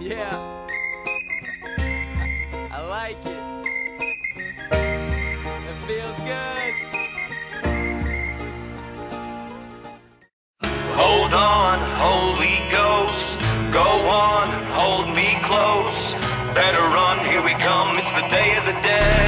Yeah. I like it. It feels good. Hold on, Holy Ghost. Go on, hold me close. Better run, here we come. It's the day of the dead.